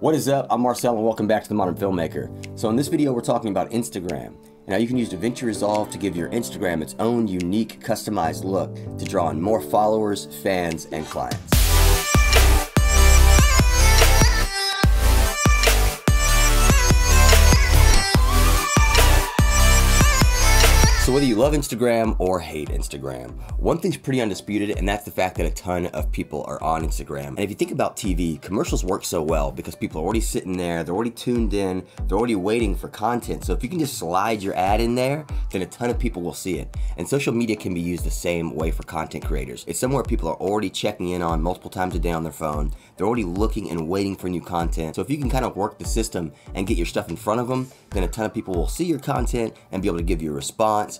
What is up? I'm Marcel and welcome back to The Modern Filmmaker. So in this video we're talking about Instagram. Now you can use DaVinci Resolve to give your Instagram its own unique customized look to draw in more followers, fans, and clients. So whether you love Instagram or hate Instagram, one thing's pretty undisputed and that's the fact that a ton of people are on Instagram. And if you think about TV, commercials work so well because people are already sitting there, they're already tuned in, they're already waiting for content. So if you can just slide your ad in there, then a ton of people will see it. And social media can be used the same way for content creators. It's somewhere people are already checking in on multiple times a day on their phone. They're already looking and waiting for new content. So if you can kind of work the system and get your stuff in front of them, then a ton of people will see your content and be able to give you a response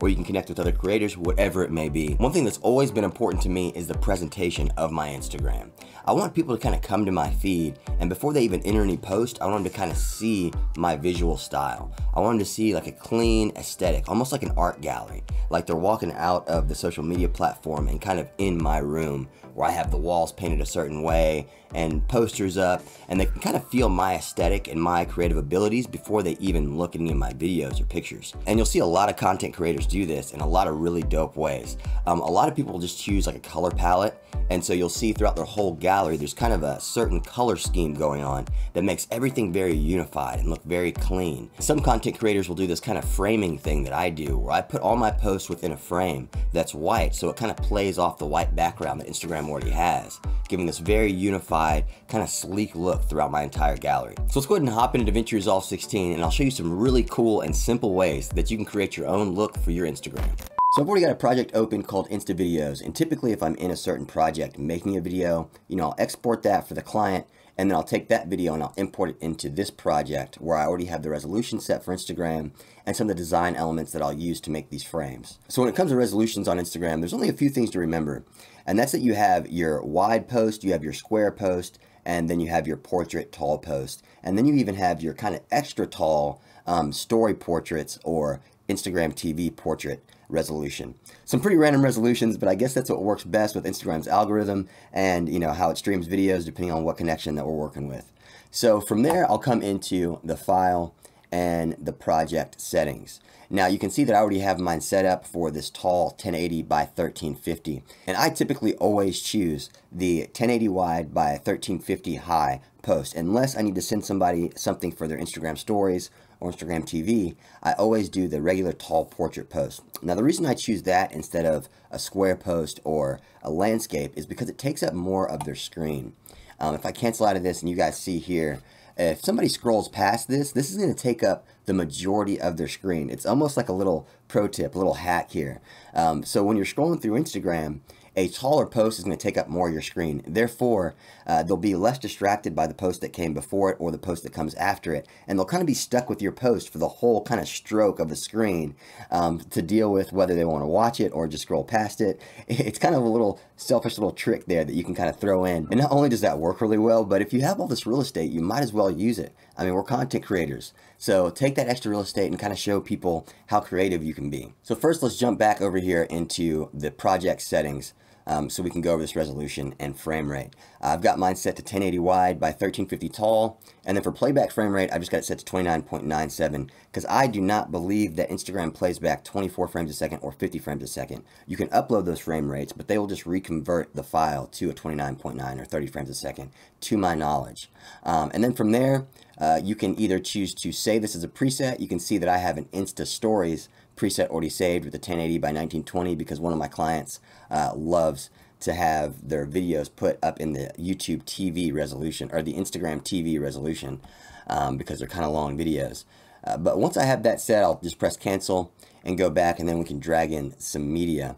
or you can connect with other creators, whatever it may be. One thing that's always been important to me is the presentation of my Instagram. I want people to kind of come to my feed and before they even enter any post, I want them to kind of see my visual style. I want them to see like a clean aesthetic, almost like an art gallery. Like they're walking out of the social media platform and kind of in my room where I have the walls painted a certain way and posters up and they can kind of feel my aesthetic and my creative abilities before they even look at any of my videos or pictures. And you'll see a lot of content creators do this in a lot of really dope ways. Um, a lot of people just choose like a color palette and so you'll see throughout their whole gallery there's kind of a certain color scheme going on that makes everything very unified and look very clean. Some content creators will do this kind of framing thing that I do where I put all my posts within a frame that's white so it kind of plays off the white background that Instagram already has, giving this very unified, kind of sleek look throughout my entire gallery. So let's go ahead and hop into DaVinci Resolve 16 and I'll show you some really cool and simple ways that you can create your own look for your Instagram. So I've already got a project open called Insta Videos, and typically if I'm in a certain project making a video, you know, I'll export that for the client, and then I'll take that video and I'll import it into this project where I already have the resolution set for Instagram and some of the design elements that I'll use to make these frames. So when it comes to resolutions on Instagram, there's only a few things to remember, and that's that you have your wide post, you have your square post, and then you have your portrait tall post, and then you even have your kind of extra tall um, story portraits or Instagram TV portrait resolution. Some pretty random resolutions, but I guess that's what works best with Instagram's algorithm and you know how it streams videos depending on what connection that we're working with. So from there, I'll come into the file and the project settings. Now you can see that I already have mine set up for this tall 1080 by 1350 and I typically always choose the 1080 wide by 1350 high post unless I need to send somebody something for their Instagram stories or Instagram TV, I always do the regular tall portrait post. Now the reason I choose that instead of a square post or a landscape is because it takes up more of their screen. Um, if I cancel out of this and you guys see here, if somebody scrolls past this, this is going to take up the majority of their screen. It's almost like a little pro tip, a little hack here. Um, so when you're scrolling through Instagram, a taller post is going to take up more of your screen. Therefore, uh, they'll be less distracted by the post that came before it or the post that comes after it. And they'll kind of be stuck with your post for the whole kind of stroke of the screen um, to deal with whether they want to watch it or just scroll past it. It's kind of a little selfish little trick there that you can kind of throw in. And not only does that work really well, but if you have all this real estate, you might as well use it. I mean, we're content creators. So take that extra real estate and kind of show people how creative you can be. So first, let's jump back over here into the project settings um, so we can go over this resolution and frame rate. Uh, I've got mine set to 1080 wide by 1350 tall, and then for playback frame rate, I've just got it set to 29.97 because I do not believe that Instagram plays back 24 frames a second or 50 frames a second. You can upload those frame rates, but they will just reconvert the file to a 29.9 or 30 frames a second, to my knowledge. Um, and then from there, uh, you can either choose to save this as a preset. You can see that I have an Insta Stories preset already saved with the 1080 by 1920 because one of my clients uh, loves to have their videos put up in the YouTube TV resolution or the Instagram TV resolution um, because they're kind of long videos. Uh, but once I have that set, I'll just press cancel and go back and then we can drag in some media.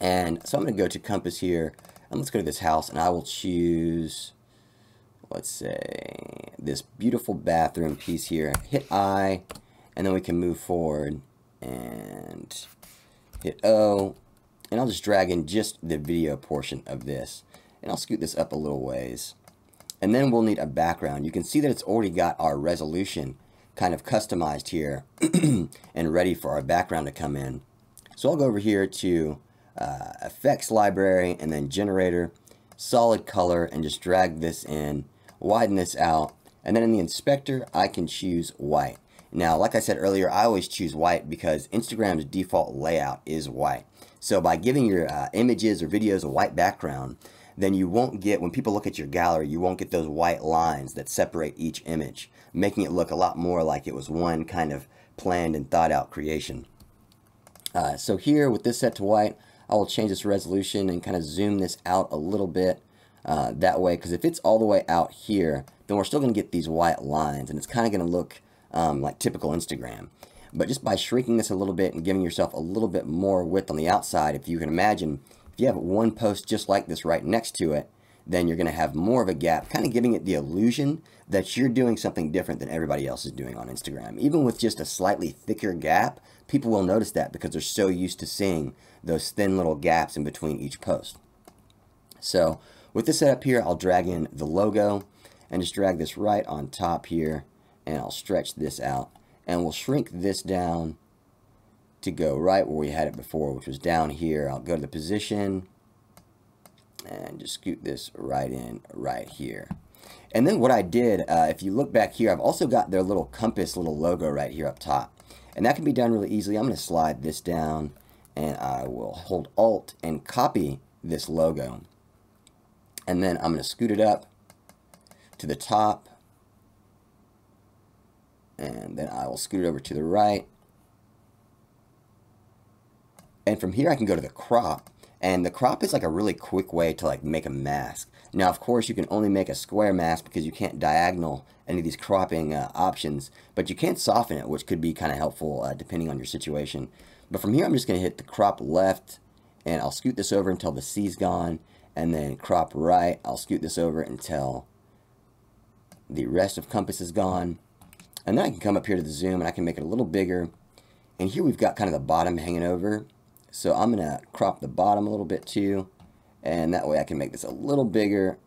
And so I'm going to go to Compass here and let's go to this house and I will choose, let's say, this beautiful bathroom piece here. Hit I and then we can move forward and hit O and I'll just drag in just the video portion of this and I'll scoot this up a little ways. And then we'll need a background. You can see that it's already got our resolution kind of customized here and ready for our background to come in. So I'll go over here to uh, effects library and then generator solid color and just drag this in widen this out, and then in the inspector, I can choose white. Now, like I said earlier, I always choose white because Instagram's default layout is white. So by giving your uh, images or videos a white background, then you won't get, when people look at your gallery, you won't get those white lines that separate each image, making it look a lot more like it was one kind of planned and thought out creation. Uh, so here with this set to white, I will change this resolution and kind of zoom this out a little bit uh, that way because if it's all the way out here, then we're still going to get these white lines and it's kind of going to look um, like typical Instagram. But just by shrinking this a little bit and giving yourself a little bit more width on the outside, if you can imagine, if you have one post just like this right next to it, then you're going to have more of a gap, kind of giving it the illusion that you're doing something different than everybody else is doing on Instagram. Even with just a slightly thicker gap, people will notice that because they're so used to seeing those thin little gaps in between each post. So with this setup here, I'll drag in the logo and just drag this right on top here and I'll stretch this out and we'll shrink this down to go right where we had it before which was down here. I'll go to the position and just scoot this right in right here. And then what I did uh, if you look back here I've also got their little compass little logo right here up top. And that can be done really easily. I'm going to slide this down and I will hold alt and copy this logo. And then I'm going to scoot it up to the top and then I will scoot it over to the right. And from here I can go to the crop. And the crop is like a really quick way to like make a mask. Now, of course, you can only make a square mask because you can't diagonal any of these cropping uh, options, but you can soften it, which could be kind of helpful uh, depending on your situation. But from here, I'm just going to hit the crop left, and I'll scoot this over until the C's gone, and then crop right. I'll scoot this over until the rest of compass is gone. And then I can come up here to the zoom and I can make it a little bigger. And here we've got kind of the bottom hanging over. So I'm going to crop the bottom a little bit too. And that way I can make this a little bigger.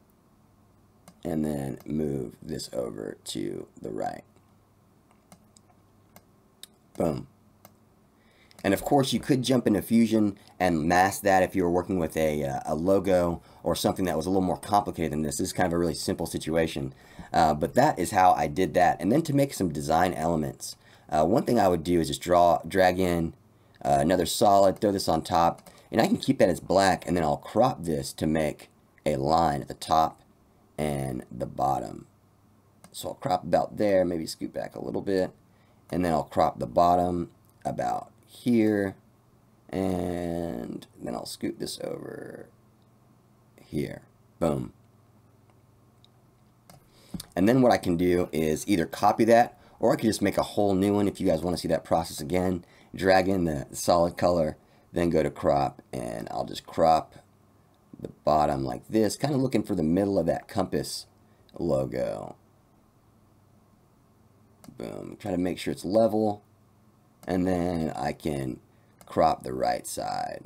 And then move this over to the right. Boom. And of course, you could jump into Fusion and mask that if you were working with a, uh, a logo or something that was a little more complicated than this. This is kind of a really simple situation. Uh, but that is how I did that. And then to make some design elements, uh, one thing I would do is just draw, drag in uh, another solid, throw this on top, and I can keep that as black, and then I'll crop this to make a line at the top and the bottom. So I'll crop about there, maybe scoot back a little bit, and then I'll crop the bottom about here, and then I'll scoot this over here. Boom. And then what I can do is either copy that, or I can just make a whole new one if you guys want to see that process again. Drag in the solid color, then go to crop, and I'll just crop the bottom like this, kind of looking for the middle of that compass logo. Boom. Try to make sure it's level and then I can crop the right side.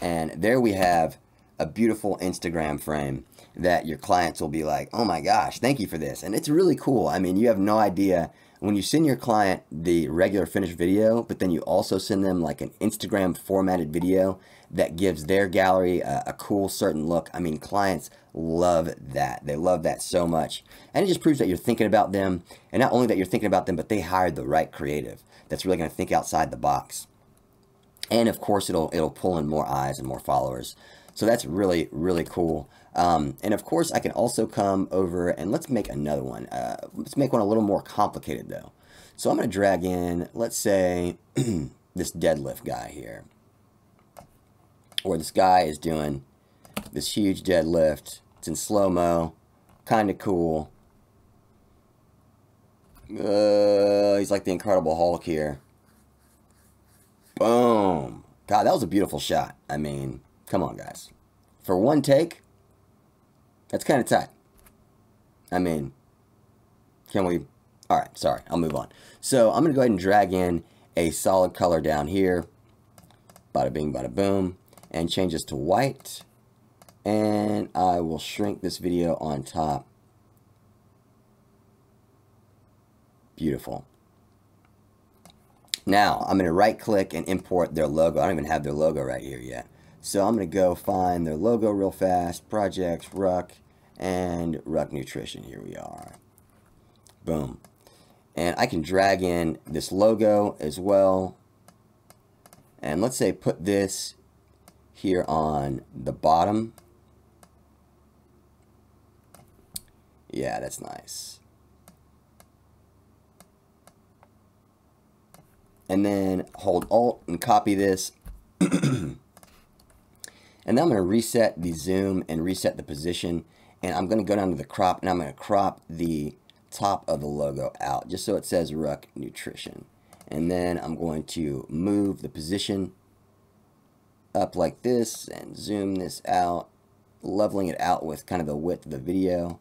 And there we have a beautiful Instagram frame that your clients will be like, oh my gosh, thank you for this. And it's really cool. I mean, you have no idea when you send your client the regular finished video, but then you also send them like an Instagram formatted video that gives their gallery a, a, cool certain look. I mean, clients love that. They love that so much. And it just proves that you're thinking about them. And not only that you're thinking about them, but they hired the right creative that's really going to think outside the box. And of course, it'll, it'll pull in more eyes and more followers. So that's really, really cool. Um, and of course, I can also come over and let's make another one. Uh, let's make one a little more complicated though. So I'm going to drag in, let's say, this deadlift guy here. Or this guy is doing this huge deadlift. It's in slow-mo. Kind of cool. Uh, he's like the Incredible Hulk here. Boom. God, that was a beautiful shot. I mean, come on, guys. For one take, that's kind of tight. I mean, can we... Alright, sorry, I'll move on. So I'm going to go ahead and drag in a solid color down here. Bada bing, bada boom. And change this to white. And I will shrink this video on top. Beautiful. Now, I'm going to right click and import their logo. I don't even have their logo right here yet. So I'm going to go find their logo real fast. Projects, Ruck, and Ruck Nutrition. Here we are. Boom. And I can drag in this logo as well. And let's say put this here on the bottom. Yeah, that's nice. And then hold Alt and copy this. and then I'm going to reset the zoom and reset the position. And I'm going to go down to the crop and I'm going to crop the top of the logo out just so it says Ruck Nutrition. And then I'm going to move the position up like this and zoom this out, leveling it out with kind of the width of the video.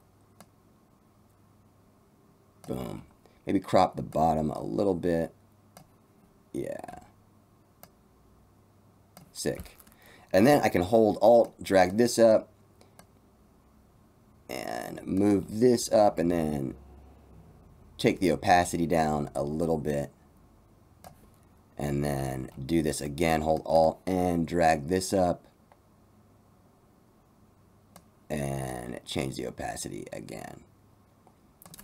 Boom. Maybe crop the bottom a little bit. Yeah. Sick. And then I can hold Alt, drag this up, and move this up, and then take the opacity down a little bit. And then do this again hold alt and drag this up and change the opacity again.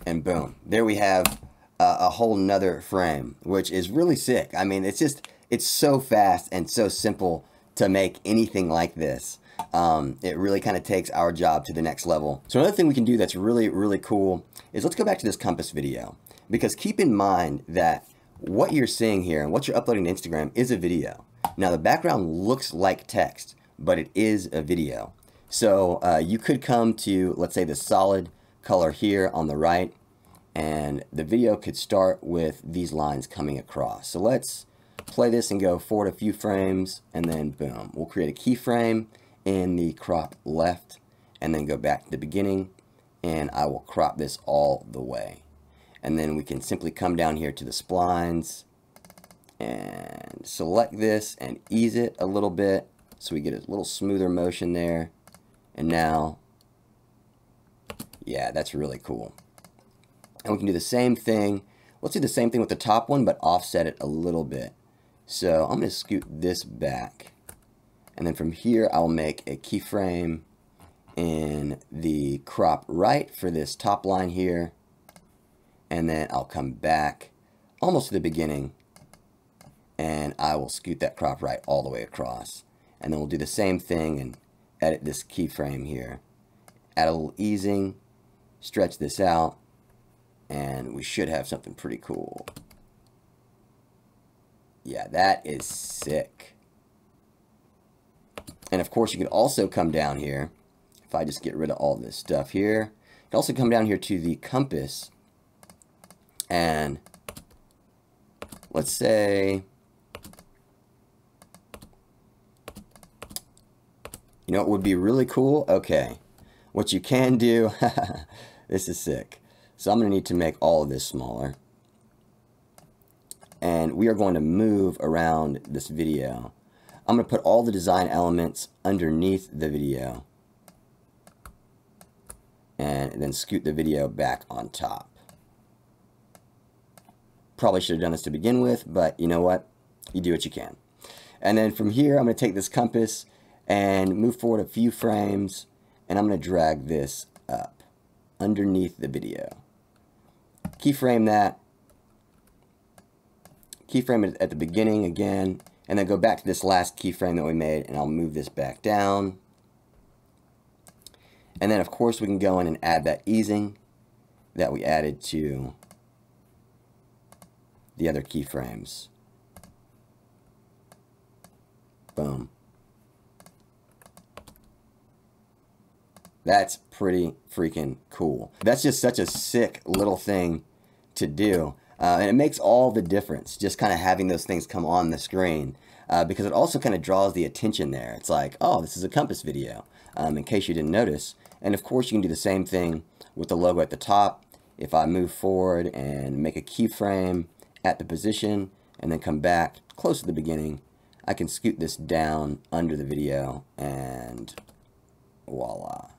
And boom there we have a, a whole nother frame which is really sick. I mean it's just it's so fast and so simple to make anything like this um, it really kind of takes our job to the next level. So another thing we can do that's really, really cool is let's go back to this compass video because keep in mind that what you're seeing here and what you're uploading to Instagram is a video. Now the background looks like text, but it is a video. So uh, you could come to, let's say the solid color here on the right, and the video could start with these lines coming across. So let's play this and go forward a few frames, and then boom. We'll create a keyframe in the crop left, and then go back to the beginning, and I will crop this all the way. And then we can simply come down here to the splines and select this and ease it a little bit so we get a little smoother motion there. And now yeah that's really cool. And we can do the same thing. Let's do the same thing with the top one but offset it a little bit so I'm going to scoot this back. And then from here I'll make a keyframe in the crop right for this top line here. And then I'll come back almost to the beginning. And I will scoot that crop right all the way across. And then we'll do the same thing and edit this keyframe here. Add a little easing stretch this out and we should have something pretty cool yeah that is sick. And of course you can also come down here if I just get rid of all this stuff here you can also come down here to the compass and let's say you know it would be really cool? Okay what you can do this is sick. So I'm gonna need to make all of this smaller and we are going to move around this video I'm going to put all the design elements underneath the video and then scoot the video back on top Probably should have done this to begin with, but you know what? You do what you can. And then from here, I'm going to take this compass and move forward a few frames, and I'm going to drag this up underneath the video. Keyframe that. Keyframe it at the beginning again, and then go back to this last keyframe that we made, and I'll move this back down. And then, of course, we can go in and add that easing that we added to the other keyframes. Boom. That's pretty freaking cool. That's just such a sick little thing to do. Uh, and it makes all the difference just kind of having those things come on the screen uh, because it also kind of draws the attention there. It's like, oh, this is a compass video, um, in case you didn't notice. And of course, you can do the same thing with the logo at the top. If I move forward and make a keyframe at the position and then come back close to the beginning, I can scoot this down under the video and voila.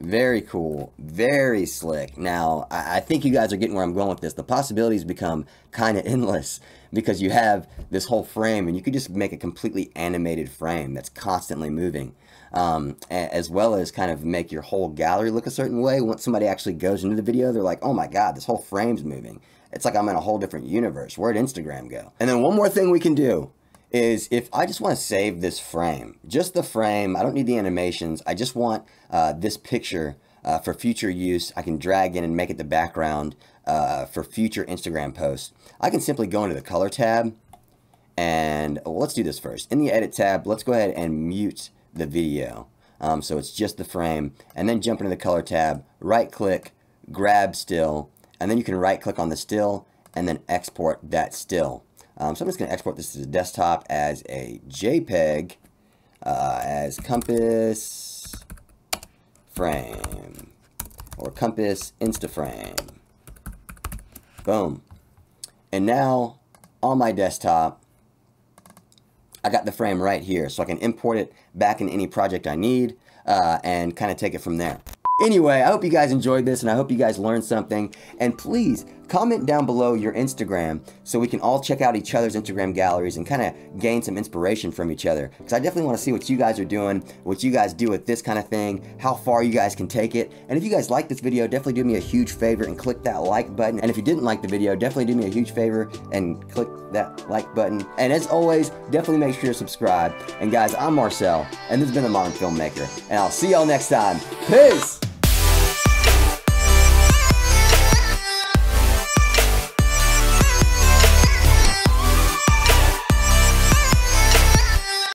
Very cool. Very slick. Now, I, I think you guys are getting where I'm going with this. The possibilities become kind of endless because you have this whole frame and you could just make a completely animated frame that's constantly moving. Um, as well as kind of make your whole gallery look a certain way. Once somebody actually goes into the video, they're like, oh my God, this whole frame's moving. It's like I'm in a whole different universe. Where'd Instagram go? And then one more thing we can do is if I just want to save this frame, just the frame, I don't need the animations, I just want uh, this picture uh, for future use, I can drag in and make it the background uh, for future Instagram posts. I can simply go into the color tab and well, let's do this first. In the edit tab, let's go ahead and mute the video. Um, so it's just the frame and then jump into the color tab, right click, grab still, and then you can right click on the still and then export that still. Um, so I'm just going to export this to the desktop as a JPEG uh, as compass frame or compass instaframe. Boom. And now on my desktop, I got the frame right here so I can import it back in any project I need uh, and kind of take it from there. Anyway, I hope you guys enjoyed this and I hope you guys learned something. And please comment down below your Instagram so we can all check out each other's Instagram galleries and kind of gain some inspiration from each other. Because I definitely want to see what you guys are doing, what you guys do with this kind of thing, how far you guys can take it. And if you guys like this video, definitely do me a huge favor and click that like button. And if you didn't like the video, definitely do me a huge favor and click that like button. And as always, definitely make sure to subscribe. And guys, I'm Marcel, and this has been The Modern Filmmaker. And I'll see y'all next time. Peace!